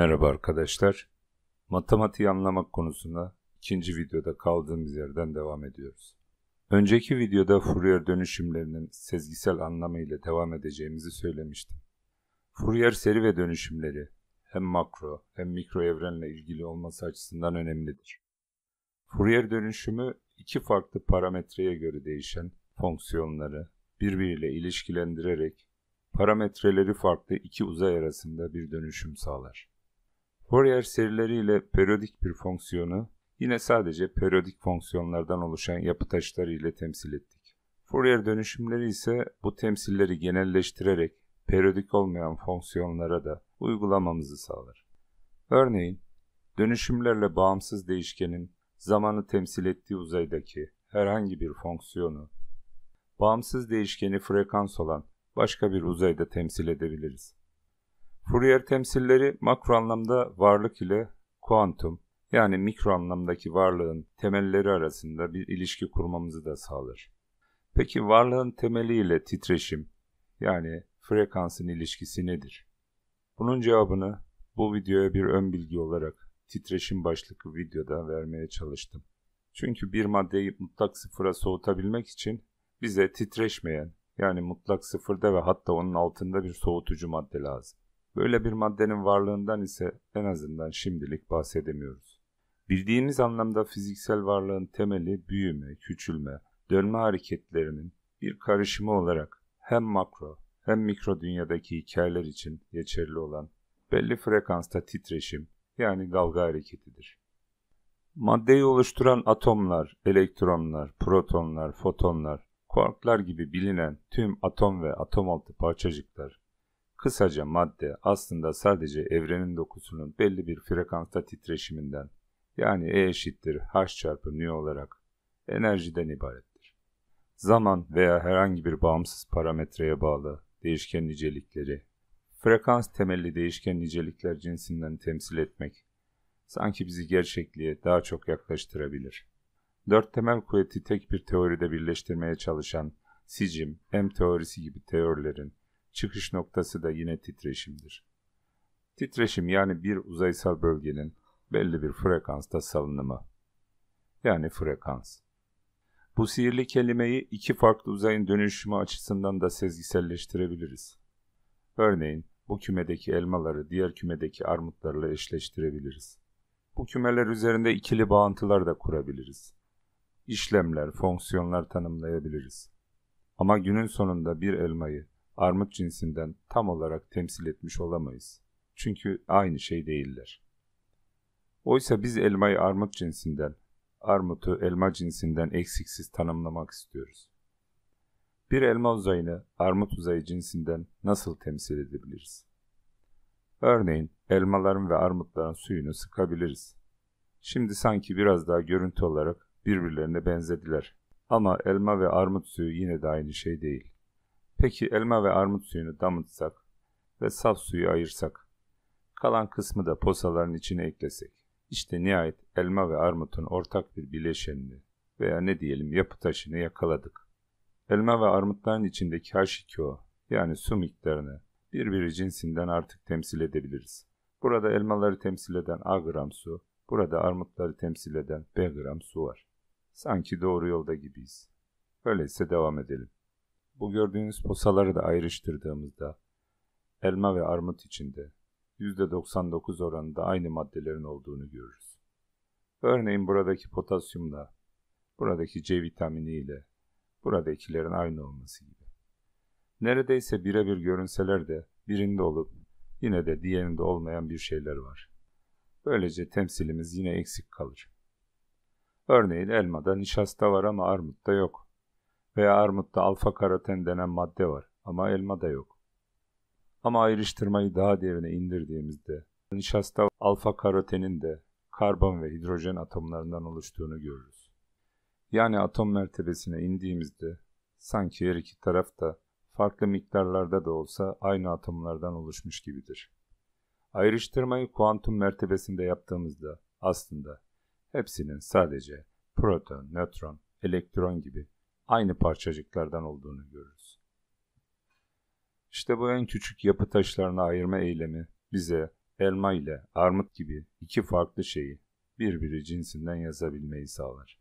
Merhaba arkadaşlar. Matematiği anlamak konusunda ikinci videoda kaldığımız yerden devam ediyoruz. Önceki videoda Fourier dönüşümlerinin sezgisel anlamı ile devam edeceğimizi söylemiştim. Fourier seri ve dönüşümleri hem makro hem mikro evrenle ilgili olması açısından önemlidir. Fourier dönüşümü iki farklı parametreye göre değişen fonksiyonları birbiriyle ilişkilendirerek parametreleri farklı iki uzay arasında bir dönüşüm sağlar. Fourier serileriyle periyodik bir fonksiyonu yine sadece periyodik fonksiyonlardan oluşan yapı taşları ile temsil ettik. Fourier dönüşümleri ise bu temsilleri genelleştirerek periyodik olmayan fonksiyonlara da uygulamamızı sağlar. Örneğin, dönüşümlerle bağımsız değişkenin zamanı temsil ettiği uzaydaki herhangi bir fonksiyonu, bağımsız değişkeni frekans olan başka bir uzayda temsil edebiliriz. Fourier temsilleri makro anlamda varlık ile kuantum yani mikro anlamdaki varlığın temelleri arasında bir ilişki kurmamızı da sağlar. Peki varlığın temeli ile titreşim yani frekansın ilişkisi nedir? Bunun cevabını bu videoya bir ön bilgi olarak titreşim başlıklı videoda vermeye çalıştım. Çünkü bir maddeyi mutlak sıfıra soğutabilmek için bize titreşmeyen yani mutlak sıfırda ve hatta onun altında bir soğutucu madde lazım. Böyle bir maddenin varlığından ise en azından şimdilik bahsedemiyoruz. Bildiğimiz anlamda fiziksel varlığın temeli büyüme, küçülme, dönme hareketlerinin bir karışımı olarak hem makro hem mikro dünyadaki hikayeler için geçerli olan belli frekansta titreşim yani dalga hareketidir. Maddeyi oluşturan atomlar, elektronlar, protonlar, fotonlar, kuarklar gibi bilinen tüm atom ve atom altı parçacıklar Kısaca madde aslında sadece evrenin dokusunun belli bir frekansta titreşiminden yani E eşittir H çarpı nu olarak enerjiden ibarettir. Zaman veya herhangi bir bağımsız parametreye bağlı değişken nicelikleri, frekans temelli değişken nicelikler cinsinden temsil etmek sanki bizi gerçekliğe daha çok yaklaştırabilir. Dört temel kuvveti tek bir teoride birleştirmeye çalışan sicim, M teorisi gibi teorilerin Çıkış noktası da yine titreşimdir. Titreşim yani bir uzaysal bölgenin belli bir frekansta salınımı. Yani frekans. Bu sihirli kelimeyi iki farklı uzayın dönüşümü açısından da sezgiselleştirebiliriz. Örneğin bu kümedeki elmaları diğer kümedeki armutlarla eşleştirebiliriz. Bu kümeler üzerinde ikili bağıntılar da kurabiliriz. İşlemler, fonksiyonlar tanımlayabiliriz. Ama günün sonunda bir elmayı armut cinsinden tam olarak temsil etmiş olamayız. Çünkü aynı şey değiller. Oysa biz elmayı armut cinsinden, armutu elma cinsinden eksiksiz tanımlamak istiyoruz. Bir elma uzayını armut uzayı cinsinden nasıl temsil edebiliriz? Örneğin elmaların ve armutların suyunu sıkabiliriz. Şimdi sanki biraz daha görüntü olarak birbirlerine benzediler. Ama elma ve armut suyu yine de aynı şey değil. Peki elma ve armut suyunu damıtsak ve saf suyu ayırsak, kalan kısmı da posaların içine eklesek, işte nihayet elma ve armutun ortak bir bileşenini veya ne diyelim yapı taşını yakaladık. Elma ve armutların içindeki H2O yani su miktarını birbiri cinsinden artık temsil edebiliriz. Burada elmaları temsil eden A gram su, burada armutları temsil eden B gram su var. Sanki doğru yolda gibiyiz. Öyleyse devam edelim. Bu gördüğünüz posaları da ayrıştırdığımızda elma ve armut içinde %99 oranında aynı maddelerin olduğunu görürüz. Örneğin buradaki potasyumla, buradaki C vitamini ile buradakilerin aynı olması gibi. Neredeyse birebir görünseler de birinde olup yine de diğerinde olmayan bir şeyler var. Böylece temsilimiz yine eksik kalır. Örneğin elmada nişasta var ama armutta yok. Veya armutta alfa karoten denen madde var ama elmada yok. Ama ayrıştırmayı daha derine indirdiğimizde nişasta alfa karotenin de karbon ve hidrojen atomlarından oluştuğunu görürüz. Yani atom mertebesine indiğimizde sanki her iki taraf da farklı miktarlarda da olsa aynı atomlardan oluşmuş gibidir. Ayrıştırmayı kuantum mertebesinde yaptığımızda aslında hepsinin sadece proton, nötron, elektron gibi aynı parçacıklardan olduğunu görürüz. İşte bu en küçük yapı taşlarını ayırma eylemi bize elma ile armut gibi iki farklı şeyi birbiri cinsinden yazabilmeyi sağlar.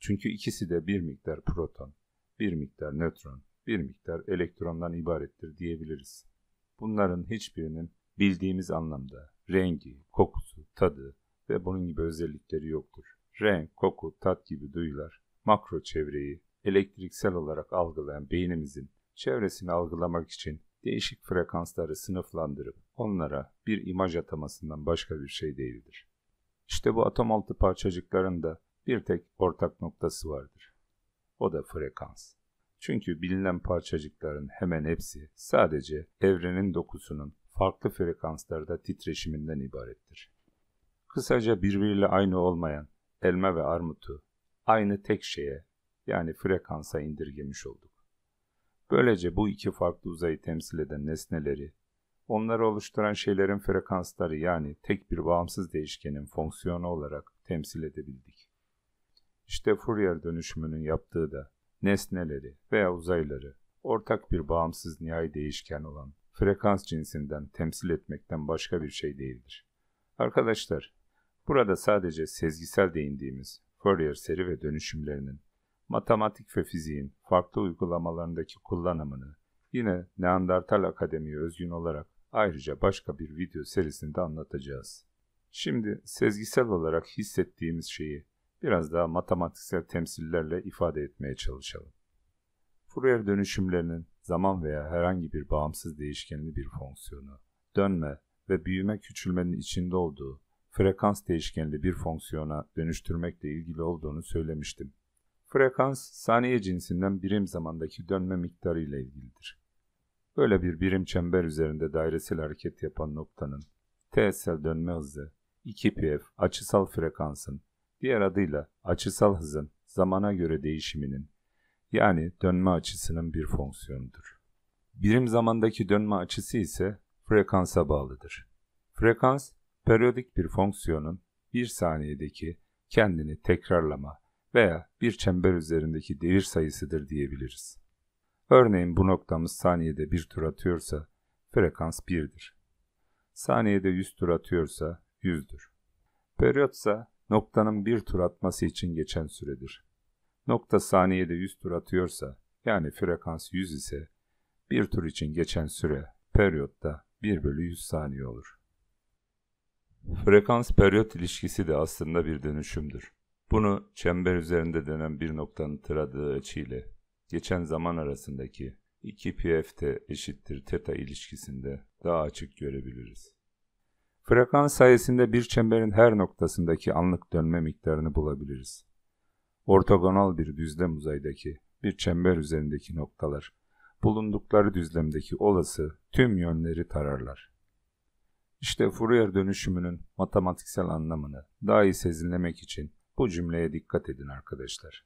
Çünkü ikisi de bir miktar proton, bir miktar nötron, bir miktar elektrondan ibarettir diyebiliriz. Bunların hiçbirinin bildiğimiz anlamda rengi, kokusu, tadı ve bunun gibi özellikleri yoktur. Renk, koku, tat gibi duyular makro çevreyi elektriksel olarak algılayan beynimizin çevresini algılamak için değişik frekansları sınıflandırıp onlara bir imaj atamasından başka bir şey değildir. İşte bu atom altı parçacıkların da bir tek ortak noktası vardır. O da frekans. Çünkü bilinen parçacıkların hemen hepsi sadece evrenin dokusunun farklı frekanslarda titreşiminden ibarettir. Kısaca birbiriyle aynı olmayan elma ve armutu aynı tek şeye yani frekansa indirgemiş olduk. Böylece bu iki farklı uzayı temsil eden nesneleri, onları oluşturan şeylerin frekansları yani tek bir bağımsız değişkenin fonksiyonu olarak temsil edebildik. İşte Fourier dönüşümünün yaptığı da nesneleri veya uzayları ortak bir bağımsız nihai değişken olan frekans cinsinden temsil etmekten başka bir şey değildir. Arkadaşlar, burada sadece sezgisel değindiğimiz Fourier seri ve dönüşümlerinin matematik ve fiziğin farklı uygulamalarındaki kullanımını yine Neandertal Akademi'ye özgün olarak ayrıca başka bir video serisinde anlatacağız. Şimdi sezgisel olarak hissettiğimiz şeyi biraz daha matematiksel temsillerle ifade etmeye çalışalım. Fourier dönüşümlerinin zaman veya herhangi bir bağımsız değişkenli bir fonksiyonu, dönme ve büyüme küçülmenin içinde olduğu frekans değişkenli bir fonksiyona dönüştürmekle ilgili olduğunu söylemiştim. Frekans, saniye cinsinden birim zamandaki dönme miktarı ile ilgilidir. Böyle bir birim çember üzerinde dairesel hareket yapan noktanın teğetsel dönme hızı 2pf açısal frekansın, diğer adıyla açısal hızın zamana göre değişiminin yani dönme açısının bir fonksiyonudur. Birim zamandaki dönme açısı ise frekansa bağlıdır. Frekans, periyodik bir fonksiyonun bir saniyedeki kendini tekrarlama veya bir çember üzerindeki devir sayısıdır diyebiliriz. Örneğin bu noktamız saniyede bir tur atıyorsa frekans 1'dir. Saniyede 100 tur atıyorsa 100'dür. Periyotsa noktanın bir tur atması için geçen süredir. Nokta saniyede 100 tur atıyorsa yani frekans 100 ise bir tur için geçen süre periyotta 1 bölü 100 saniye olur. Frekans periyot ilişkisi de aslında bir dönüşümdür. Bunu çember üzerinde dönen bir noktanın tıradığı açıyla geçen zaman arasındaki 2 pft eşittir teta ilişkisinde daha açık görebiliriz. Frekans sayesinde bir çemberin her noktasındaki anlık dönme miktarını bulabiliriz. Ortogonal bir düzlem uzaydaki bir çember üzerindeki noktalar bulundukları düzlemdeki olası tüm yönleri tararlar. İşte Fourier dönüşümünün matematiksel anlamını daha iyi sezinlemek için bu cümleye dikkat edin arkadaşlar.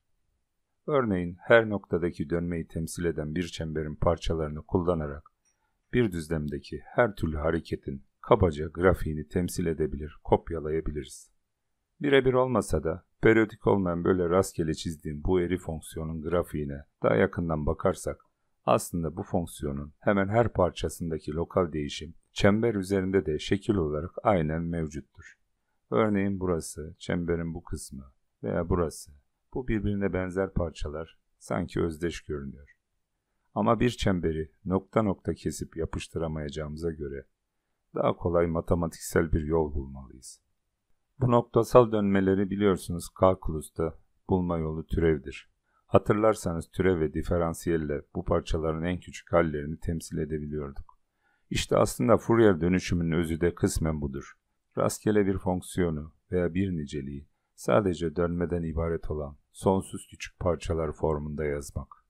Örneğin her noktadaki dönmeyi temsil eden bir çemberin parçalarını kullanarak bir düzlemdeki her türlü hareketin kabaca grafiğini temsil edebilir, kopyalayabiliriz. Birebir olmasa da periyodik olmayan böyle rastgele çizdiğim bu eri fonksiyonun grafiğine daha yakından bakarsak aslında bu fonksiyonun hemen her parçasındaki lokal değişim çember üzerinde de şekil olarak aynen mevcuttur. Örneğin burası, çemberin bu kısmı veya burası. Bu birbirine benzer parçalar sanki özdeş görünüyor. Ama bir çemberi nokta nokta kesip yapıştıramayacağımıza göre daha kolay matematiksel bir yol bulmalıyız. Bu noktasal dönmeleri biliyorsunuz kalkulusta bulma yolu türevdir. Hatırlarsanız türev ve diferansiyelle bu parçaların en küçük hallerini temsil edebiliyorduk. İşte aslında Fourier dönüşümünün özü de kısmen budur. Rastgele bir fonksiyonu veya bir niceliği sadece dönmeden ibaret olan sonsuz küçük parçalar formunda yazmak.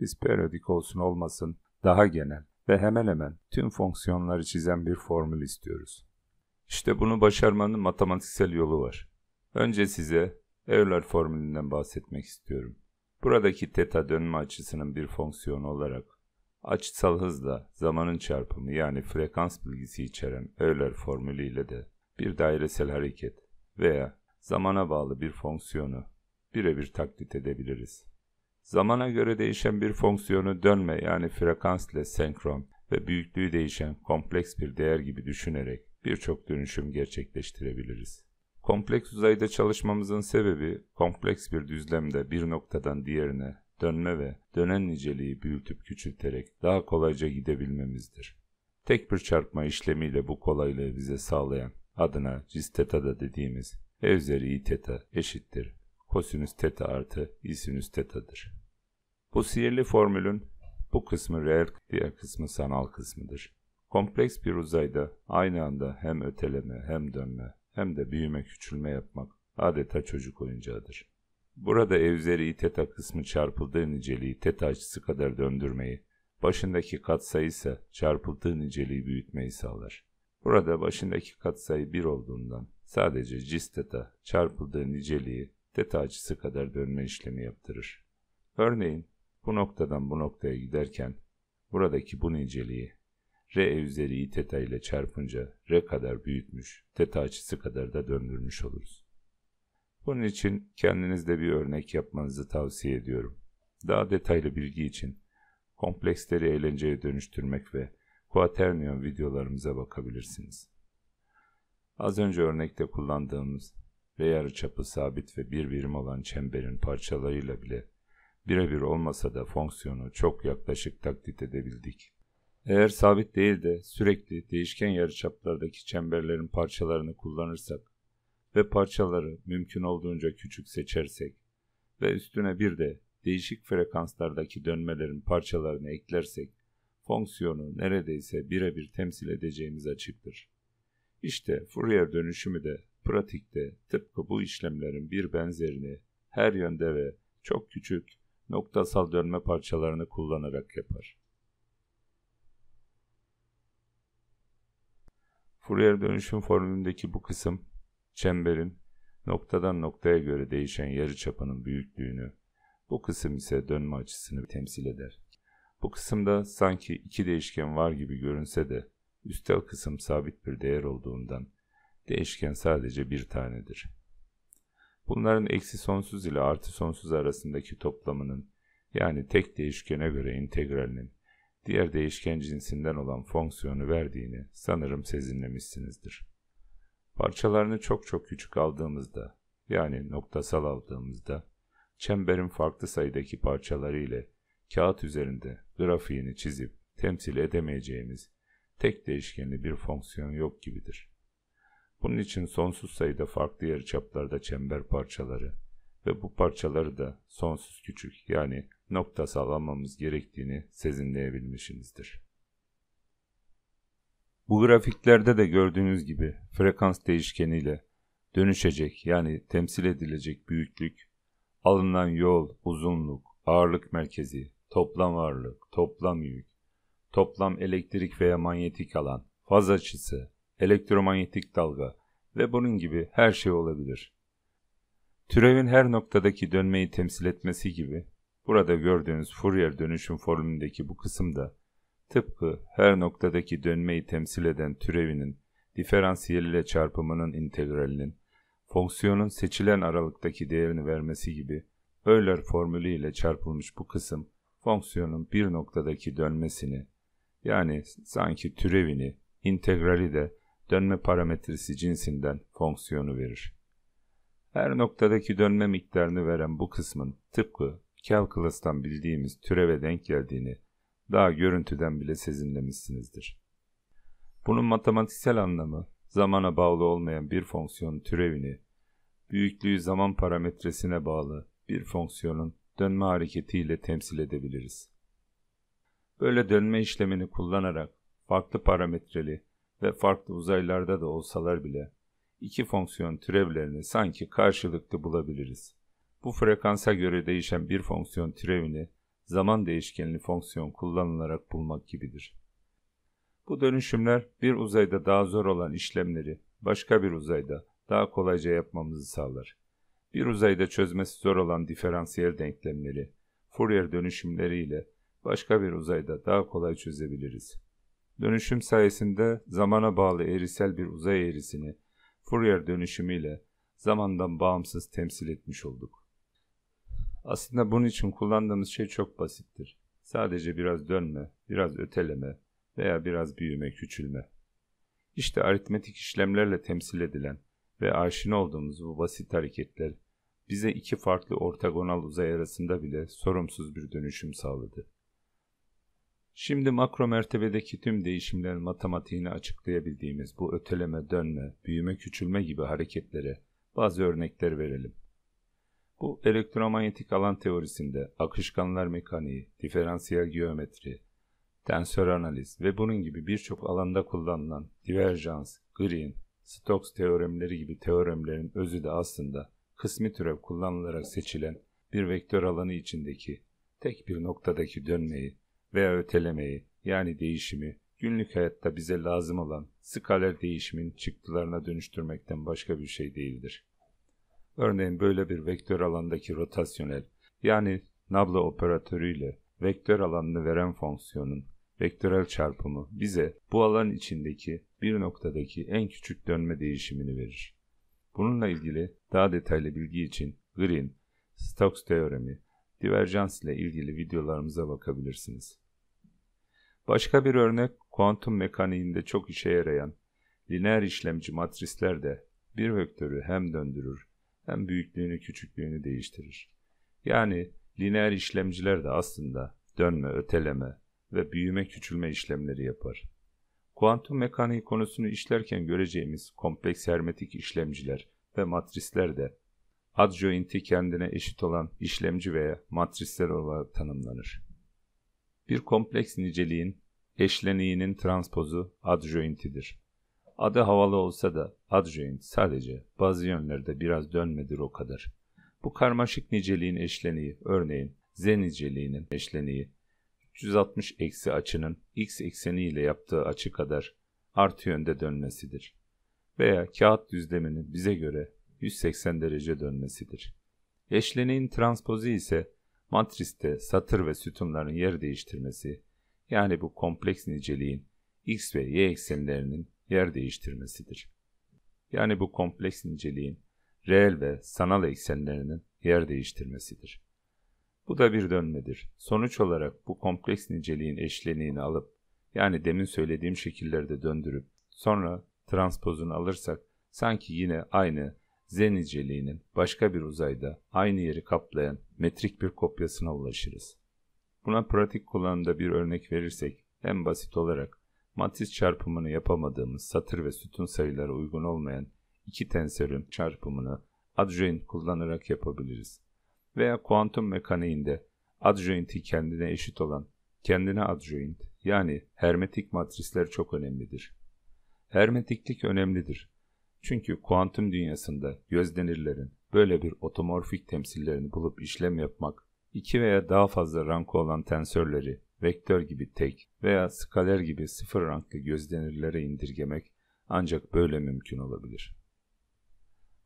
Biz periyodik olsun olmasın daha genel ve hemen hemen tüm fonksiyonları çizen bir formül istiyoruz. İşte bunu başarmanın matematiksel yolu var. Önce size Euler formülünden bahsetmek istiyorum. Buradaki teta dönme açısının bir fonksiyonu olarak açısal hızla zamanın çarpımı yani frekans bilgisi içeren Euler formülü ile de bir dairesel hareket veya zamana bağlı bir fonksiyonu birebir taklit edebiliriz. Zamana göre değişen bir fonksiyonu dönme yani frekans ile senkron ve büyüklüğü değişen kompleks bir değer gibi düşünerek birçok dönüşüm gerçekleştirebiliriz. Kompleks uzayda çalışmamızın sebebi kompleks bir düzlemde bir noktadan diğerine dönme ve dönen niceliği büyütüp küçülterek daha kolayca gidebilmemizdir. Tek bir çarpma işlemiyle bu kolaylığı bize sağlayan adına cis teta da dediğimiz ev üzeri i teta eşittir kosinüs teta artı i teta'dır. Bu sihirli formülün bu kısmı reel, diğer kısmı sanal kısmıdır. Kompleks bir uzayda aynı anda hem öteleme hem dönme hem de büyüme küçülme yapmak adeta çocuk oyuncağıdır. Burada ev üzeri teta kısmı çarpıldığı niceliği teta açısı kadar döndürmeyi, başındaki katsayı ise çarpıldığı niceliği büyütmeyi sağlar. Burada başındaki katsayı 1 olduğundan sadece cis teta çarpıldığı niceliği teta açısı kadar dönme işlemi yaptırır. Örneğin bu noktadan bu noktaya giderken buradaki bu niceliği r üzeri i teta ile çarpınca r kadar büyütmüş, teta açısı kadar da döndürmüş oluruz. Bunun için kendinizde bir örnek yapmanızı tavsiye ediyorum. Daha detaylı bilgi için kompleksleri eğlenceye dönüştürmek ve Quaternion videolarımıza bakabilirsiniz. Az önce örnekte kullandığımız ve yarıçapı sabit ve bir birim olan çemberin parçalarıyla bile birebir olmasa da fonksiyonu çok yaklaşık taklit edebildik. Eğer sabit değil de sürekli değişken yarıçaplardaki çemberlerin parçalarını kullanırsak ve parçaları mümkün olduğunca küçük seçersek ve üstüne bir de değişik frekanslardaki dönmelerin parçalarını eklersek fonksiyonu neredeyse birebir temsil edeceğimiz açıktır. İşte Fourier dönüşümü de pratikte tıpkı bu işlemlerin bir benzerini her yönde ve çok küçük noktasal dönme parçalarını kullanarak yapar. Fourier dönüşüm formülündeki bu kısım çemberin noktadan noktaya göre değişen yarıçapının büyüklüğünü, bu kısım ise dönme açısını temsil eder. Bu kısımda sanki iki değişken var gibi görünse de üstel kısım sabit bir değer olduğundan değişken sadece bir tanedir. Bunların eksi sonsuz ile artı sonsuz arasındaki toplamının yani tek değişkene göre integralinin diğer değişken cinsinden olan fonksiyonu verdiğini sanırım sezinlemişsinizdir. Parçalarını çok çok küçük aldığımızda yani noktasal aldığımızda çemberin farklı sayıdaki parçaları ile kağıt üzerinde grafiğini çizip temsil edemeyeceğimiz tek değişkenli bir fonksiyon yok gibidir. Bunun için sonsuz sayıda farklı yarıçaplarda çember parçaları ve bu parçaları da sonsuz küçük yani noktasal almamız gerektiğini sezinleyebilmişsinizdir. Bu grafiklerde de gördüğünüz gibi frekans değişkeniyle dönüşecek yani temsil edilecek büyüklük, alınan yol, uzunluk, ağırlık merkezi, toplam ağırlık, toplam yük, toplam elektrik veya manyetik alan, faz açısı, elektromanyetik dalga ve bunun gibi her şey olabilir. Türevin her noktadaki dönmeyi temsil etmesi gibi burada gördüğünüz Fourier dönüşüm formülündeki bu kısımda tıpkı her noktadaki dönmeyi temsil eden türevinin diferansiyel ile çarpımının integralinin fonksiyonun seçilen aralıktaki değerini vermesi gibi Euler formülü ile çarpılmış bu kısım fonksiyonun bir noktadaki dönmesini yani sanki türevini, integrali de dönme parametresi cinsinden fonksiyonu verir. Her noktadaki dönme miktarını veren bu kısmın tıpkı calculus'tan bildiğimiz türeve denk geldiğini daha görüntüden bile sezinlemişsinizdir. Bunun matematiksel anlamı zamana bağlı olmayan bir fonksiyon türevini büyüklüğü zaman parametresine bağlı bir fonksiyonun dönme hareketiyle temsil edebiliriz. Böyle dönme işlemini kullanarak farklı parametreli ve farklı uzaylarda da olsalar bile iki fonksiyon türevlerini sanki karşılıklı bulabiliriz. Bu frekansa göre değişen bir fonksiyon türevini zaman değişkenli fonksiyon kullanılarak bulmak gibidir. Bu dönüşümler bir uzayda daha zor olan işlemleri başka bir uzayda daha kolayca yapmamızı sağlar. Bir uzayda çözmesi zor olan diferansiyel denklemleri Fourier dönüşümleriyle başka bir uzayda daha kolay çözebiliriz. Dönüşüm sayesinde zamana bağlı eğrisel bir uzay eğrisini Fourier dönüşümüyle zamandan bağımsız temsil etmiş olduk. Aslında bunun için kullandığımız şey çok basittir. Sadece biraz dönme, biraz öteleme veya biraz büyüme, küçülme. İşte aritmetik işlemlerle temsil edilen ve aşina olduğumuz bu basit hareketler bize iki farklı ortagonal uzay arasında bile sorumsuz bir dönüşüm sağladı. Şimdi makro mertebedeki tüm değişimlerin matematiğini açıklayabildiğimiz bu öteleme, dönme, büyüme, küçülme gibi hareketlere bazı örnekler verelim. Bu elektromanyetik alan teorisinde akışkanlar mekaniği, diferansiyel geometri, tensör analiz ve bunun gibi birçok alanda kullanılan diverjans, Green, Stokes teoremleri gibi teoremlerin özü de aslında kısmi türev kullanılarak seçilen bir vektör alanı içindeki tek bir noktadaki dönmeyi veya ötelemeyi yani değişimi günlük hayatta bize lazım olan skaler değişimin çıktılarına dönüştürmekten başka bir şey değildir. Örneğin böyle bir vektör alandaki rotasyonel yani nabla operatörüyle vektör alanını veren fonksiyonun vektörel çarpımı bize bu alan içindeki bir noktadaki en küçük dönme değişimini verir. Bununla ilgili daha detaylı bilgi için Green, Stokes teoremi, diverjans ile ilgili videolarımıza bakabilirsiniz. Başka bir örnek kuantum mekaniğinde çok işe yarayan lineer işlemci matrisler de bir vektörü hem döndürür hem büyüklüğünü küçüklüğünü değiştirir. Yani lineer işlemciler de aslında dönme, öteleme ve büyüme küçülme işlemleri yapar. Kuantum mekaniği konusunu işlerken göreceğimiz kompleks hermetik işlemciler ve matrisler de adjointi kendine eşit olan işlemci veya matrisler olarak tanımlanır. Bir kompleks niceliğin eşleniğinin transpozu adjointidir. Adı havalı olsa da adjoint sadece bazı yönlerde biraz dönmedir o kadar. Bu karmaşık niceliğin eşleniği örneğin z niceliğinin eşleniği 360 eksi açının x ekseni ile yaptığı açı kadar artı yönde dönmesidir. Veya kağıt düzleminin bize göre 180 derece dönmesidir. Eşleniğin transpozu ise matriste satır ve sütunların yer değiştirmesi, yani bu kompleks niceliğin x ve y eksenlerinin yer değiştirmesidir. Yani bu kompleks niceliğin reel ve sanal eksenlerinin yer değiştirmesidir. Bu da bir dönmedir. Sonuç olarak bu kompleks niceliğin eşleniğini alıp yani demin söylediğim şekillerde döndürüp sonra transpozunu alırsak sanki yine aynı z niceliğinin başka bir uzayda aynı yeri kaplayan metrik bir kopyasına ulaşırız. Buna pratik kullanımda bir örnek verirsek en basit olarak matris çarpımını yapamadığımız satır ve sütun sayılara uygun olmayan iki tensörün çarpımını adjoint kullanarak yapabiliriz. Veya kuantum mekaniğinde adjointi kendine eşit olan kendine adjoint yani hermetik matrisler çok önemlidir. Hermetiklik önemlidir. Çünkü kuantum dünyasında gözlenirlerin böyle bir otomorfik temsillerini bulup işlem yapmak, iki veya daha fazla rankı olan tensörleri vektör gibi tek veya skaler gibi sıfır ranklı gözlenirlere indirgemek ancak böyle mümkün olabilir.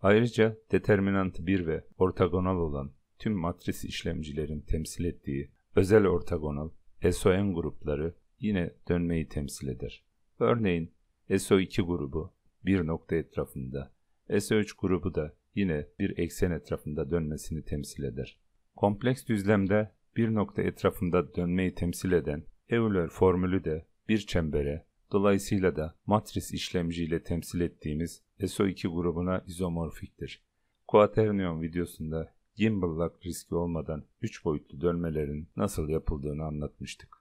Ayrıca determinantı 1 ve ortagonal olan tüm matris işlemcilerin temsil ettiği özel ortagonal SON grupları yine dönmeyi temsil eder. Örneğin SO2 grubu bir nokta etrafında, SO3 grubu da yine bir eksen etrafında dönmesini temsil eder. Kompleks düzlemde bir nokta etrafında dönmeyi temsil eden Euler formülü de bir çembere, dolayısıyla da matris işlemciyle temsil ettiğimiz SO2 grubuna izomorfiktir. Quaternion videosunda gimbal lock riski olmadan 3 boyutlu dönmelerin nasıl yapıldığını anlatmıştık.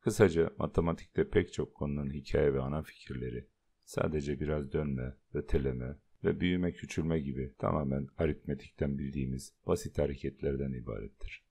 Kısaca matematikte pek çok konunun hikaye ve ana fikirleri sadece biraz dönme, öteleme ve büyüme küçülme gibi tamamen aritmetikten bildiğimiz basit hareketlerden ibarettir.